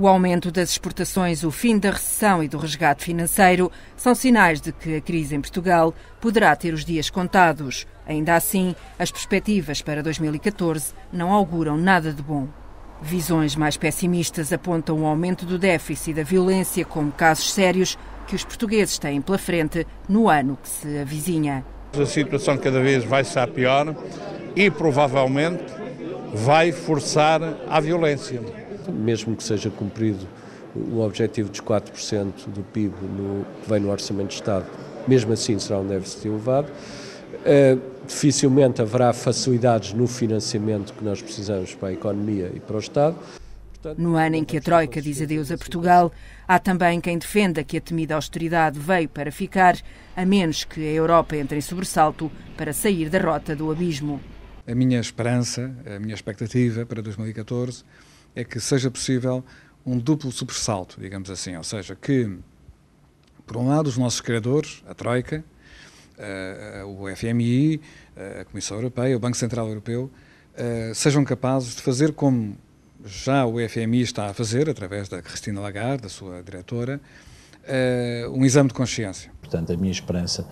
O aumento das exportações, o fim da recessão e do resgate financeiro são sinais de que a crise em Portugal poderá ter os dias contados. Ainda assim, as perspectivas para 2014 não auguram nada de bom. Visões mais pessimistas apontam o aumento do déficit e da violência como casos sérios que os portugueses têm pela frente no ano que se avizinha. A situação cada vez vai estar pior e provavelmente vai forçar à violência mesmo que seja cumprido o objetivo dos 4% do PIB no, que vem no Orçamento de Estado, mesmo assim será um déficit elevado. Uh, dificilmente haverá facilidades no financiamento que nós precisamos para a economia e para o Estado. Portanto, no ano em que a Troika diz adeus a Portugal, há também quem defenda que a temida austeridade veio para ficar, a menos que a Europa entre em sobressalto para sair da rota do abismo. A minha esperança, a minha expectativa para 2014 é que seja possível um duplo sobressalto, digamos assim, ou seja, que, por um lado, os nossos criadores, a Troika, uh, o FMI, uh, a Comissão Europeia, o Banco Central Europeu, uh, sejam capazes de fazer como já o FMI está a fazer, através da Cristina Lagarde, da sua diretora, um exame de consciência. Portanto, a minha esperança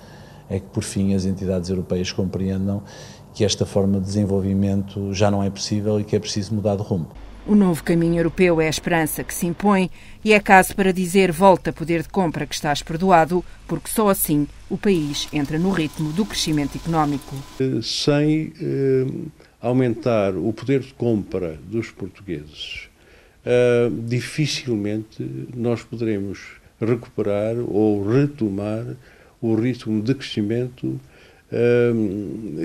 é que, por fim, as entidades europeias compreendam que esta forma de desenvolvimento já não é possível e que é preciso mudar de rumo. O novo caminho europeu é a esperança que se impõe e é caso para dizer volta poder de compra que estás perdoado, porque só assim o país entra no ritmo do crescimento económico. Sem eh, aumentar o poder de compra dos portugueses, eh, dificilmente nós poderemos recuperar ou retomar o ritmo de crescimento eh,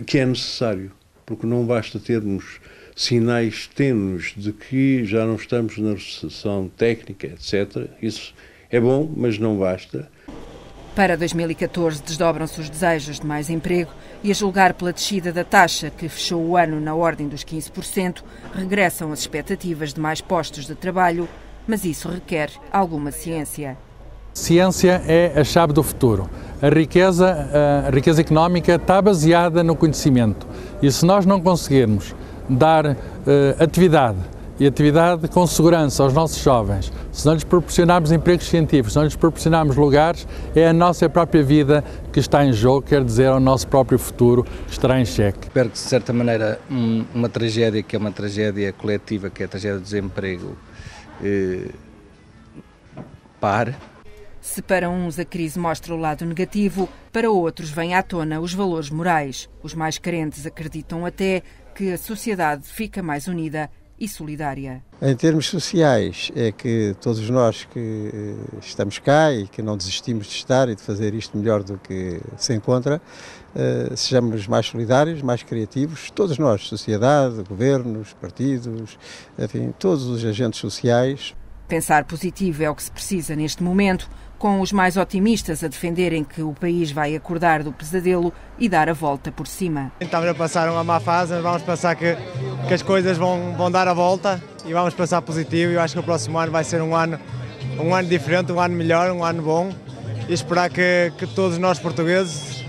que é necessário, porque não basta termos sinais tenos de que já não estamos na recessão técnica, etc. Isso é bom, mas não basta. Para 2014 desdobram-se os desejos de mais emprego e, a julgar pela descida da taxa, que fechou o ano na ordem dos 15%, regressam as expectativas de mais postos de trabalho, mas isso requer alguma ciência. Ciência é a chave do futuro. A riqueza, a riqueza económica está baseada no conhecimento. E se nós não conseguirmos dar uh, atividade e atividade com segurança aos nossos jovens, se não lhes proporcionarmos empregos científicos, se não lhes proporcionarmos lugares, é a nossa própria vida que está em jogo, quer dizer, é o nosso próprio futuro que estará em xeque. Espero que, de certa maneira, um, uma tragédia que é uma tragédia coletiva, que é a tragédia do desemprego, eh, pare. Se para uns a crise mostra o lado negativo, para outros vêm à tona os valores morais. Os mais carentes acreditam até que a sociedade fica mais unida e solidária. Em termos sociais, é que todos nós que eh, estamos cá e que não desistimos de estar e de fazer isto melhor do que se encontra, uh, sejamos mais solidários, mais criativos, todos nós, sociedade, governos, partidos, enfim, todos os agentes sociais. Pensar positivo é o que se precisa neste momento com os mais otimistas a defenderem que o país vai acordar do pesadelo e dar a volta por cima. Estamos a passar uma má fase, mas vamos pensar que, que as coisas vão, vão dar a volta e vamos passar positivo. Eu acho que o próximo ano vai ser um ano, um ano diferente, um ano melhor, um ano bom e esperar que, que todos nós portugueses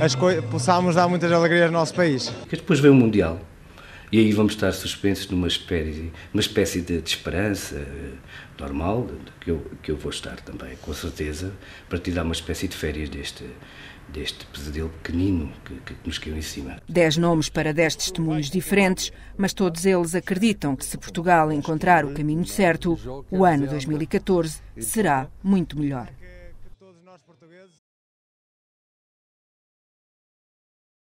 as possamos dar muitas alegrias ao nosso país. Que depois vem o Mundial e aí vamos estar suspensos numa espécie, uma espécie de, de esperança eh, normal, que eu, que eu vou estar também, com certeza, para tirar uma espécie de férias deste, deste pesadelo pequenino que, que, nos caiu em cima. Dez nomes para dez testemunhos diferentes, mas todos eles acreditam que se Portugal encontrar o caminho certo, o ano 2014 será muito melhor.